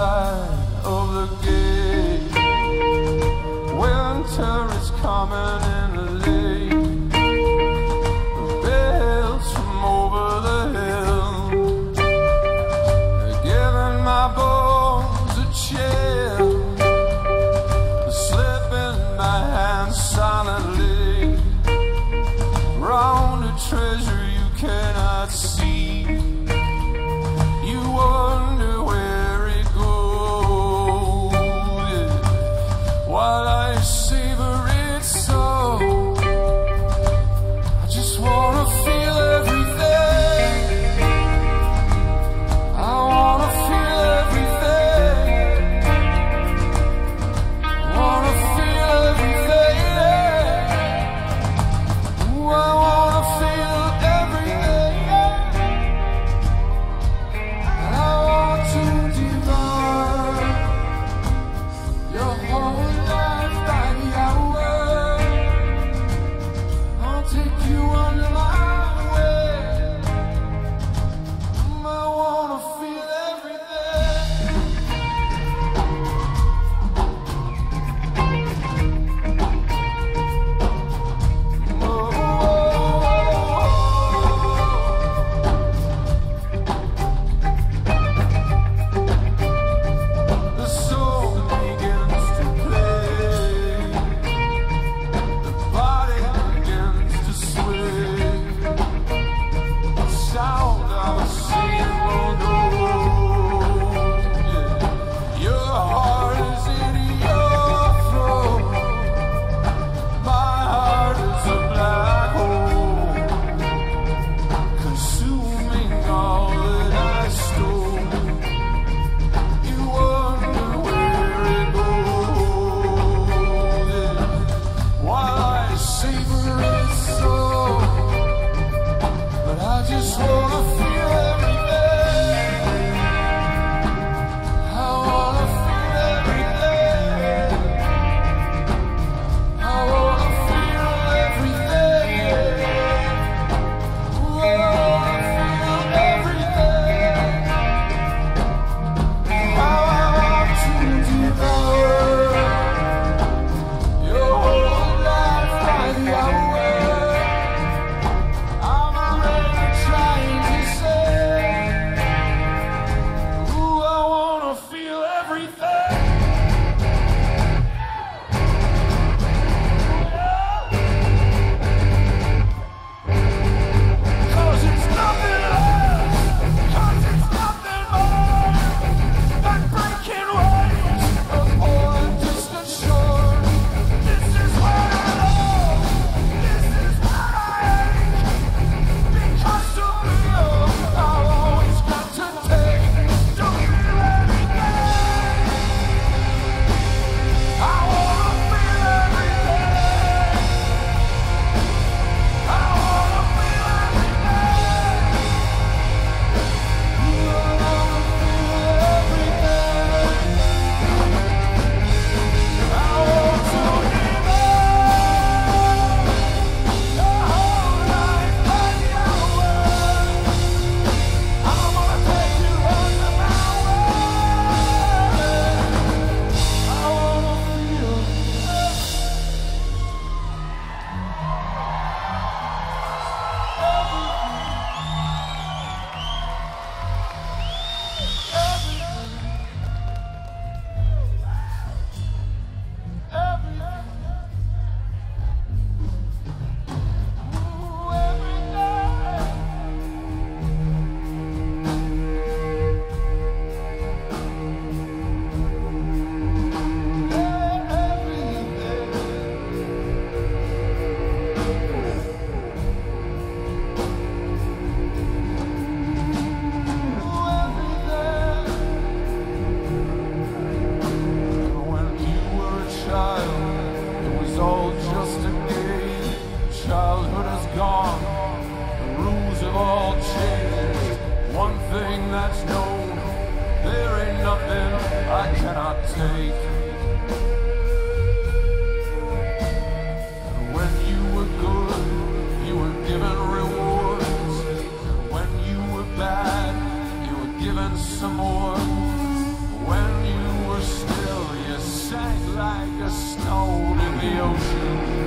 outside of the gate. Winter is coming in late. The bells from over the hill are giving my boy. that's known. There ain't nothing I cannot take. When you were good, you were given rewards. When you were bad, you were given some more. When you were still, you sank like a stone in the ocean.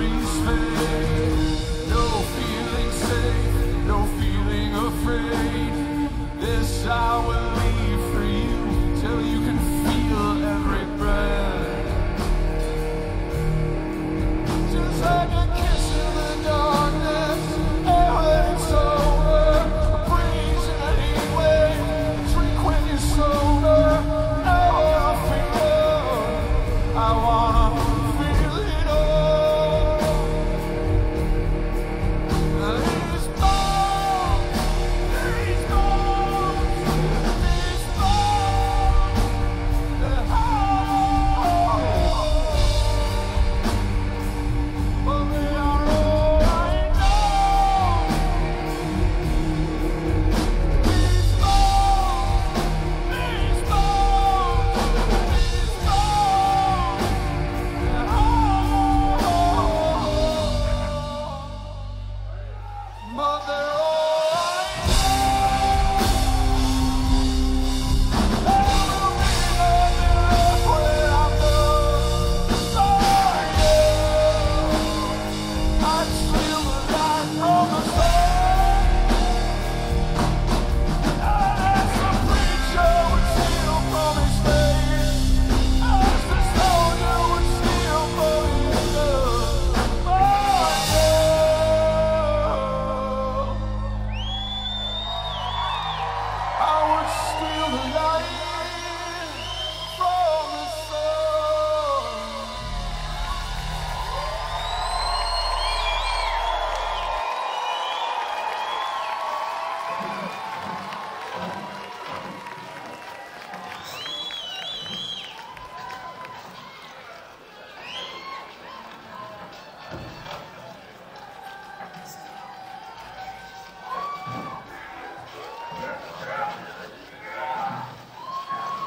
free space.